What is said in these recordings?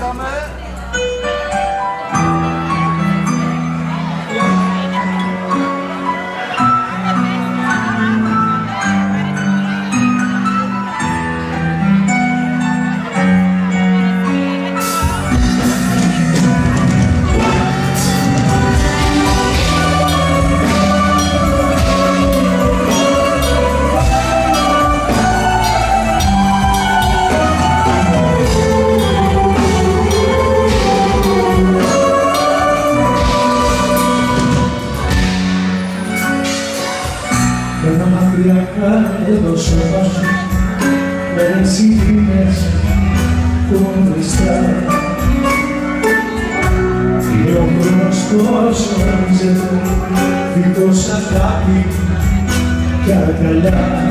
감 사. Μακριά εδώ σώμα σου με ρεζίλινες κομμριστά και ο γνωστός ορίζεται φυτός αγάπη και αγκαλιά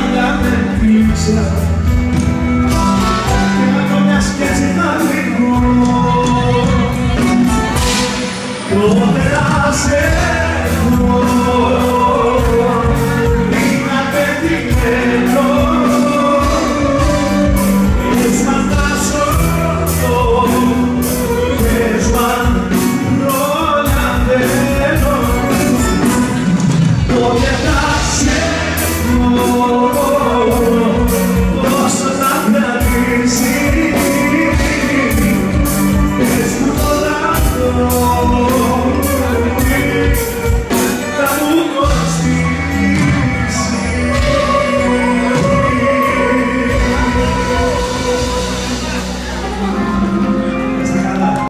αγκαλιά με κλείψα και με το μια σκέψη θα λυγώ το περάσε